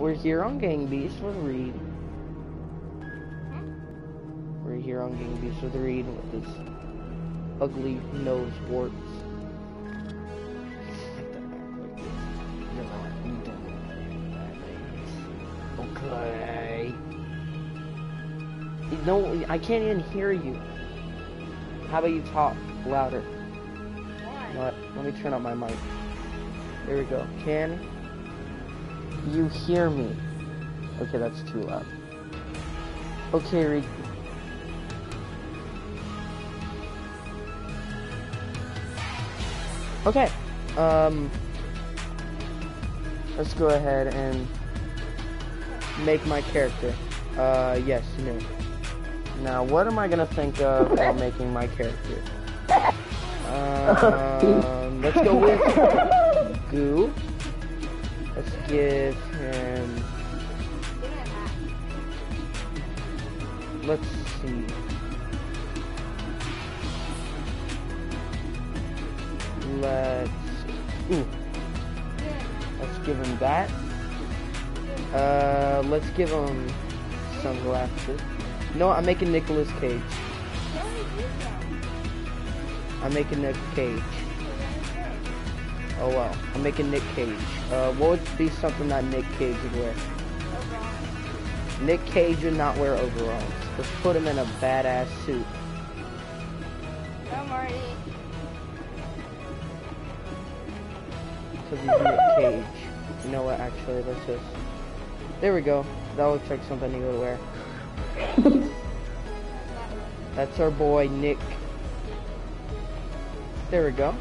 We're here on Gang Beast with Reed. Hmm? We're here on Gang Beast with Reed with his ugly nose warts. Okay. No, I can't even hear you. How about you talk louder? What? Let me turn up my mic. There we go. Can you hear me? Okay, that's too loud. Okay, Reed. Okay. Um. Let's go ahead and make my character. Uh, yes, new. Now, what am I gonna think of while making my character? Um, let's go with Goo. Let's give him. Let's see. Let's. Ooh. Let's give him that. Uh, let's give him sunglasses. No, I'm making Nicolas Cage. I'm making Nick Cage. Oh well, I'm making Nick Cage. Uh, what would be something that Nick Cage would wear? Nick Cage would not wear overalls. Let's put him in a badass suit. No, Marty. Because he's Nick Cage. You know what, actually, let's just... There we go. That looks like something he would wear. That's our boy, Nick. There we go.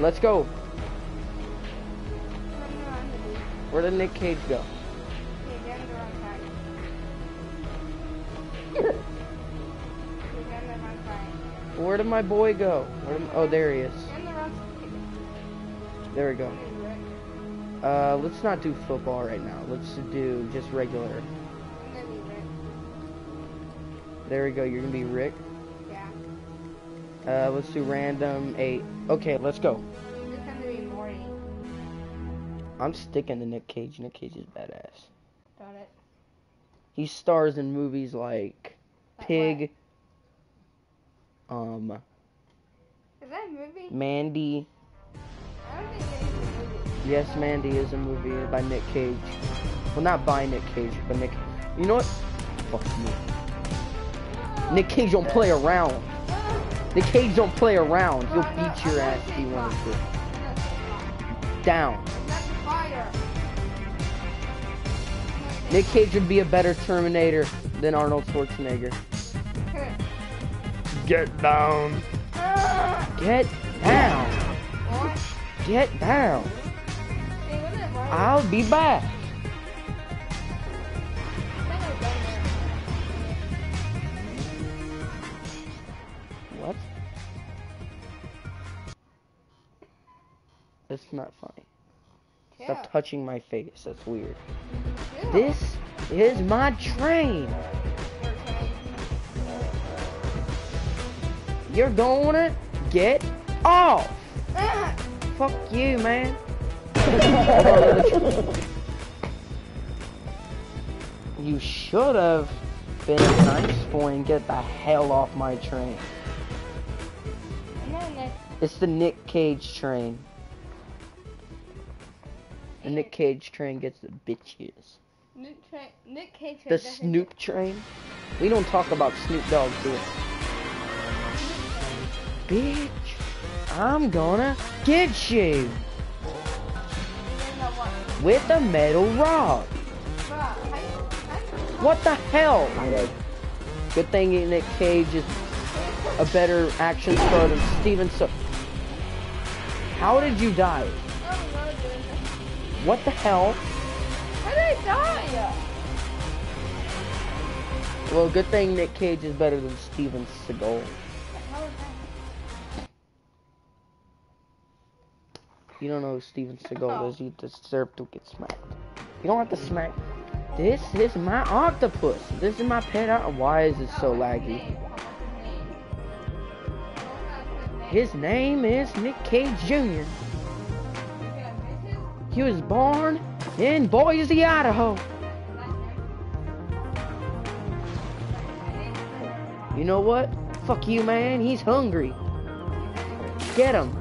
Let's go. Turn around the beat. Where did Nick Cage go? Okay, you're on the wrong track. You're on the wrong track. Where did my boy go? Where did, oh, there he is. You're on the wrong There we go. Uh, let's not do football right now. Let's do just regular. I'm gonna be Rick. There we go. You're gonna be Rick. Yeah. Uh, let's do random eight. Okay, let's go. Time to be Morty. I'm sticking to Nick Cage. Nick Cage is badass. Got it. He stars in movies like Like Pig, um, Is that a movie? Mandy. I don't think it's a movie. Yes, Mandy is a movie by Nick Cage. Well, not by Nick Cage, but Nick. You know what? Fuck you. Nick Cage don't play around. Nick Cage don't play around. He'll beat your ass if he wanted to. Down. That's a fire. Nick Cage would be a better Terminator than Arnold Schwarzenegger. Get down. Get down. Get down. Hey, what is it, Marty? I'll be back. That's not funny. Yeah. Stop touching my face. That's weird. Yeah. This is my train. Okay. You're gonna get off. Ah! Fuck you, man. you should have been a nice boy and get the hell off my train. And then it- It's the Nick Cage train. The Nick Cage train gets the bitches. Nick, Tra- Nick Cage. The doesn't Snoop train? We don't talk about Snoop Dogg here. Bitch, I'm gonna get you get- you know what? with a metal rod. Bruh, how you- how you- What the hell? Good thing Nick Cage is a better action star than Steven So. How did you die? What the hell? How did I die? Well, good thing Nick Cage is better than Steven Seagal. How is that? You don't know who Steven Seagal is, you deserve to get smacked. You don't have to smack. This is my octopus. This is my pet. Why is it so laggy? His name is Nick Cage Jr. He was born in Boise, Idaho. You know what? Fuck you, man. He's hungry. Get him.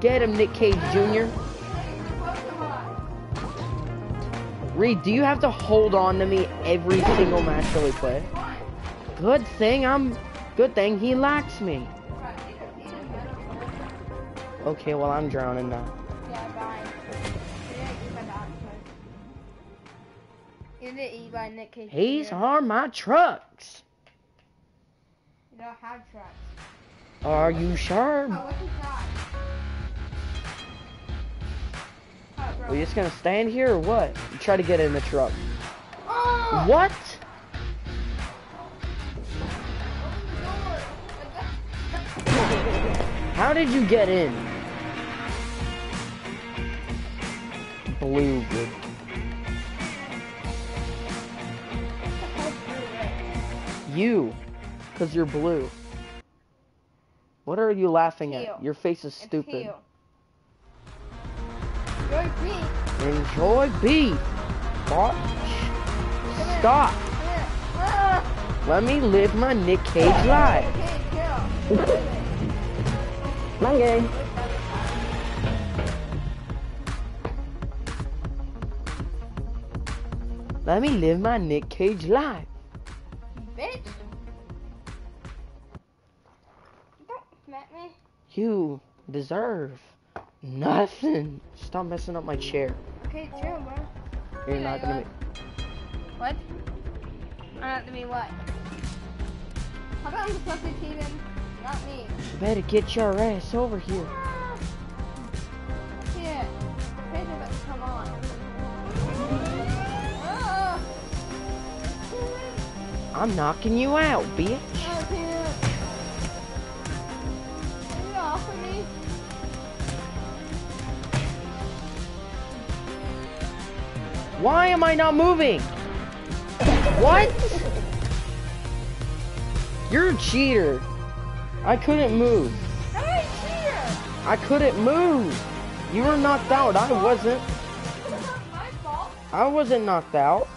Get him, Nick Cage Jr. Reed, do you have to hold on to me every single match that we play? Good thing I'm. Good thing he likes me. Okay, well I'm drowning now. You didn't eat by Nick Cage. He's Jr. on my trucks. You don't have trucks. Are you sure? Oh? Oh. Are you just gonna stand here or what? You Try to get in the truck. Oh! What? How did you get in? Blue good. You. Cause you're blue. What are you laughing Teal. at? Your face is stupid. teal. You're pink. Enjoy beef. Watch. Stop. Ah! Let me live my Nick Cage life. Okay. My game. Let me live my Nick Cage life. Bitch. Don't smack me. You deserve nothing. Stop messing up my chair. Okay, chill, bro. You're not gonna. What? I have to be what? How about I'm substituting? Not me. You better get your ass over here. I'm knocking you out, bitch. Why am I not moving? What? You're a cheater. I couldn't move. Hey, cheater! I couldn't move. You were knocked out. I wasn't. I wasn't knocked out.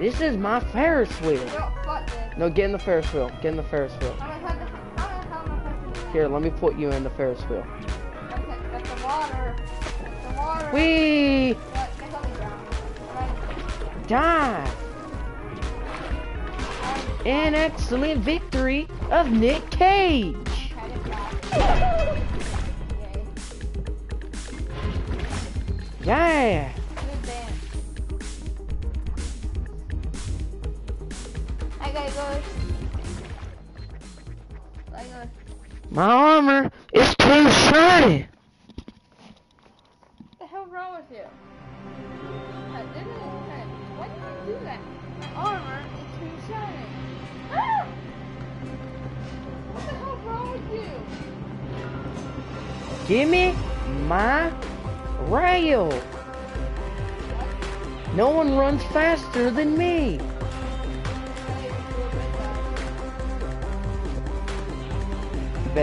This is my Ferris wheel. Yo, fuck this. No, get in the Ferris wheel. Get in the Ferris wheel. I'm gonna have to, I'm gonna have my fucking- Here, let me put you in the Ferris wheel. That's, it, that's the water. That's the water. Wee! What? They help me drown. Alright. Die! An excellent victory of Nick Cage. Cut it back. Yay. Yeah. My armor is too shiny. What the hell wrong with you? I didn't. Hey, why did you do that? My armor is too shiny. Ah! What the hell wrong with you? Give me my rail. No one runs faster than me.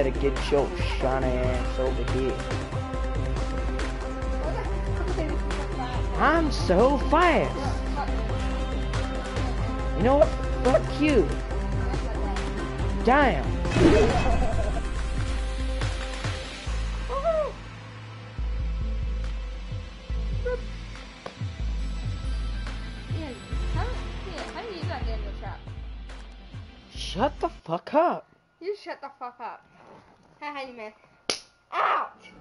Better get your shiny ass over here. I'm so fast. You know what? Fuck you. Damn. Yeah, how, yeah, how do you not get in the trap? Shut the fuck up. You shut the fuck up. Hi, honey man. Ouch!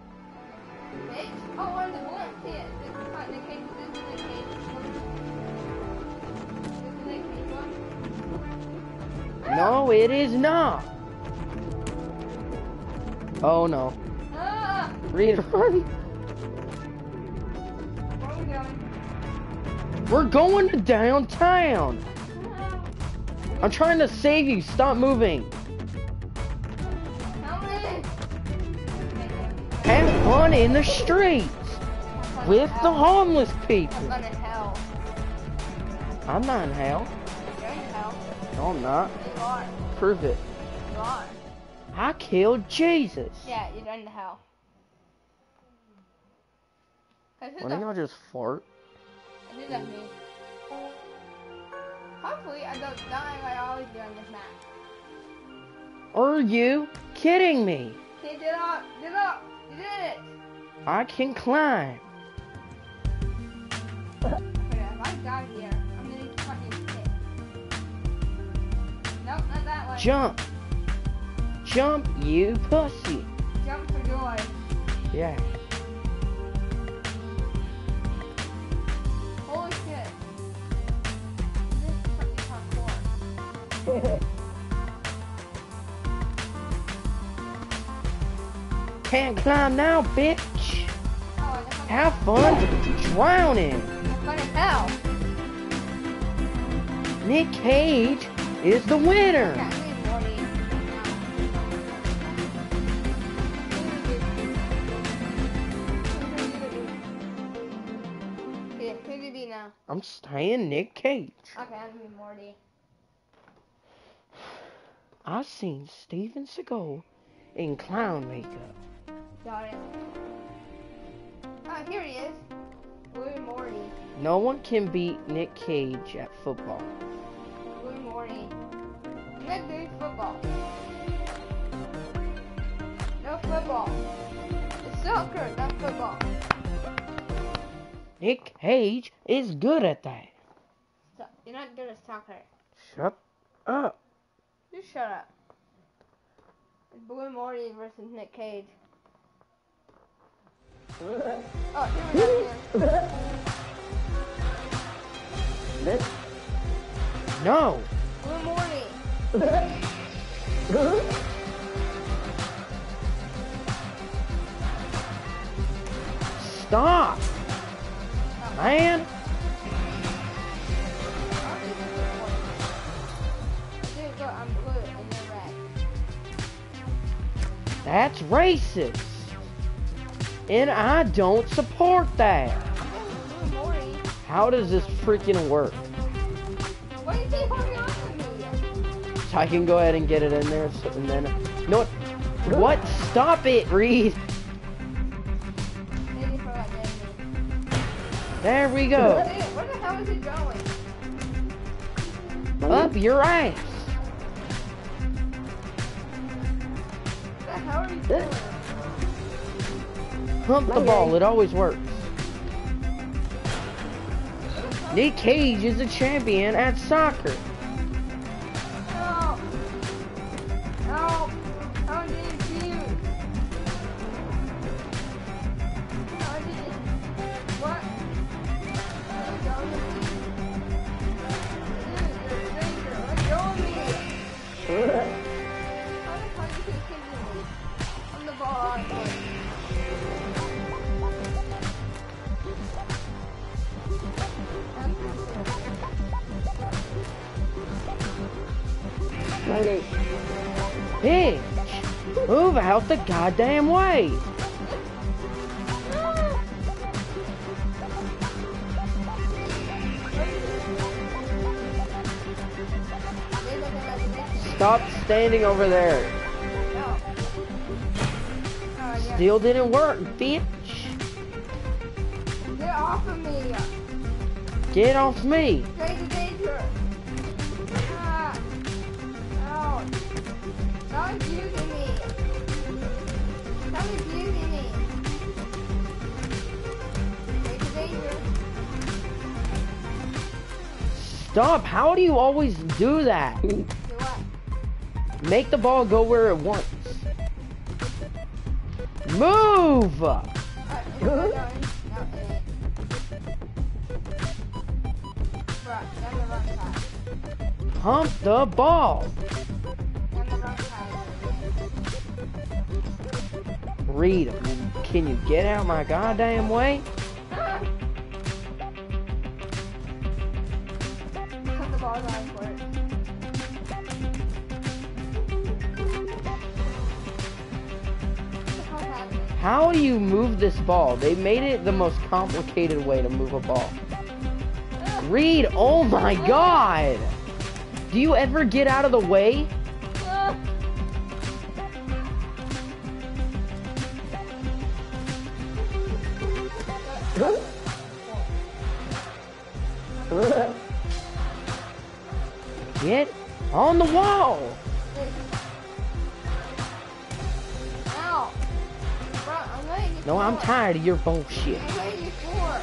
Bitch. Oh, one of the bullets. See it. This is not Cage. This is Cage. This is Cage one. No, it is not. Oh no. Ah! Reed run. Where are we going? We're going to downtown. I'm trying to save you. Stop moving. Fun in the streets with the homeless people. I'm in hell. I'm not in hell. You're in hell. No, I'm not. You are. Prove it. You are. I killed Jesus. Yeah, you're to hell. Why don't y'all just fart? I did that me. Hopefully I don't die like I always do on this map. Are you kidding me? Okay, get up, get up, you did it! I can climb. Okay, if I die here, I'm gonna fucking hit. Nope, not that way. Jump. Jump, you pussy. Jump for joy. Yeah. Holy shit. This is. Can't climb now, bitch. I guess I'm Have fun drowning. fun as hell. Nick Cage is the winner. Yeah, I need Morty. Yeah, who did he now? I'm staying Nick Cage. Okay, I'm gonna be Morty. I seen Steven Seagal in clown makeup. Got it. Oh, here he is. Blue Morty. No one can beat Nick Cage at football. Blue Morty. Let's football. No football. It's soccer, not football. Nick Cage is good at that. So, you're not good at soccer. Shut up. You shut up. It's Blue Morty versus Nick Cage. Oh, here we go. No. Blue Morty. Stop. Man. Dude, look, I'm blue and you're red. That's racist. And I don't support that. How does this freaking work? Why do you keep holding on to me? So I can go ahead and get it in there so, and then no what what stop it Reed Maybe for that enemy. there we go where the hell is going? up your ass What the hell are you doing? Pump the ball. it always works. Nick Cage is a champion at soccer bitch move out the goddamn way. Stop standing over there. Still didn't work bitch. Get off of me! get off me Stop! How do you always do that? Do what? Make the ball go where it wants. Move! Alright, is it going? No, it ain't. Bruh, you're on the wrong side. Pump the ball. You're on the wrong side. Read 'em. Can you get out my goddamn way? For it. How do you move this ball? They made it the most complicated way to move a ball. Reed, oh my god! Do you ever get out of the way? On the wall. Ow. Bro, I'm No, I'm tired of your bullshit. I'm waiting for.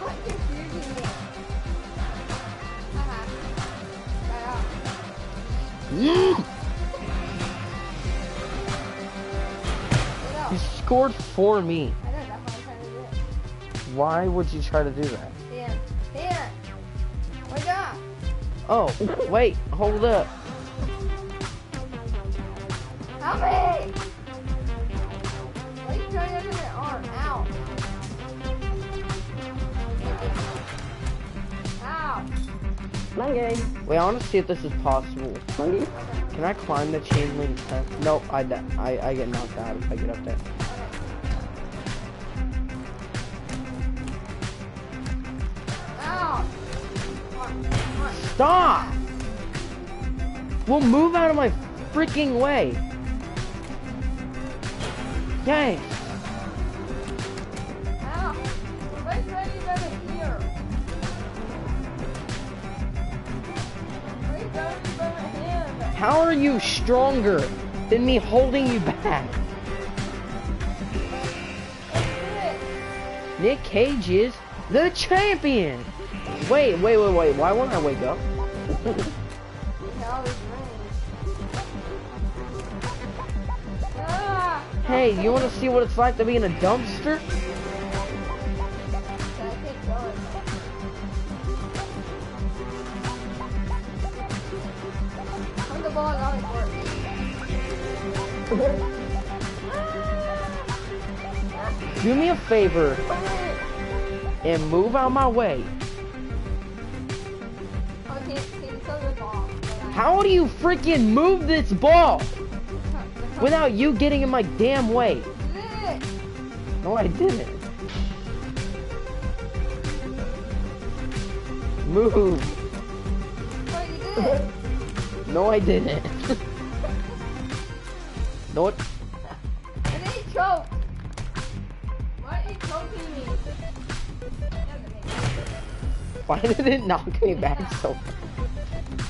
Quit confusing me. Haha. Shut up. Get out. You scored for me. I know, that's I'm trying to do. Why would you try to do that? Oh, wait, hold up. Help me. Why are you trying under my arm? Ow. Ow. Monkey. Wait, I want to see if this is possible. Monkey. Can I climb the chain link fence? Nope, I, I, I get knocked out if I get up there. Stop! Well, move out of my freaking way. Yay! How are you stronger than me holding you back? Nick Cage is the champion! Wait, wait, wait, wait, why won't I wake up? Hey, you want to see what it's like to be in a dumpster? Can I keep going? Come the ball out of Do me a favor and move out my way. How do you freaking move this ball without you getting in my damn way? No, I didn't. Move. No, I didn't. no, it, And he choked. Why are you choking me? why did it knock me back so?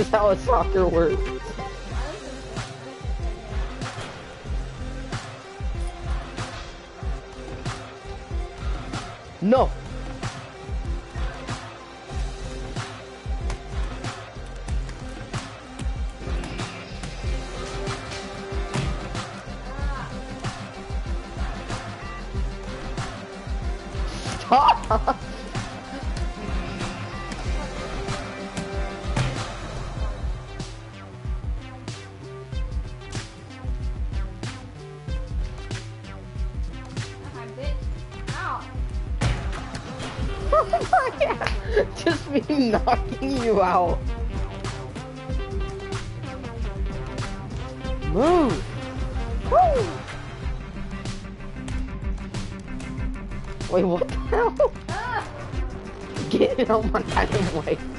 Is how a soccer works. No. Stop. knocking you out. Move. Woo. Wait, what the hell? Ah. Get out my goddamn way.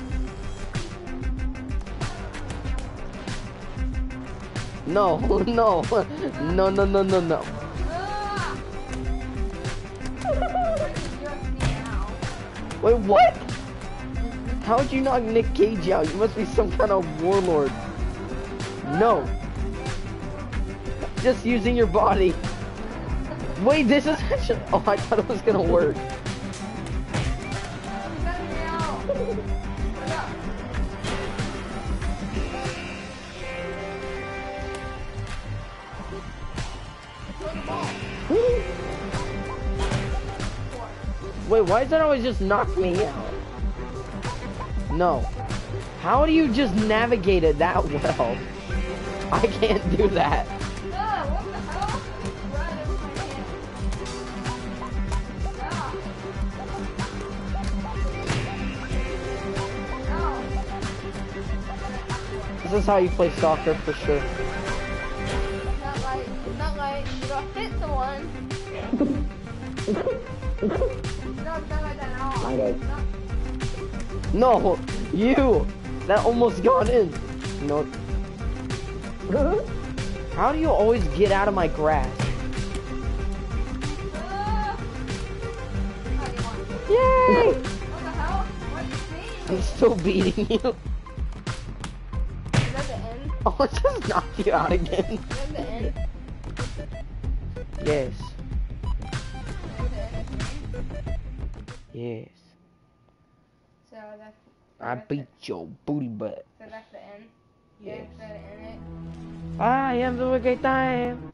No, no, no, no, no, no, no. Where did you see now? Wait, what? How would you knock Nick Cage out? You must be some kind of warlord. No. Just using your body. Wait, this is actually- Oh, I thought it was gonna work. Wait, why does that always just knock me out? No. How do you just navigate it that well? I can't do that. What the hell? Right over my hand. Ow. This is how you play soccer for sure. Not like, not like, you don't hit someone. no, it's not like that at all. No, you! That almost got in. No. How do you always get out of my grasp? How do you want? Yay! What the hell? What do you I'm still beating you. Is that the end? Oh, it just knocked you out again. Is that the end? Yes. Is that the end of the game? Yes. That's. I that's beat it. your booty butt. So that's the end. Yes. Is that the end? I am the wicked time.